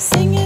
singing.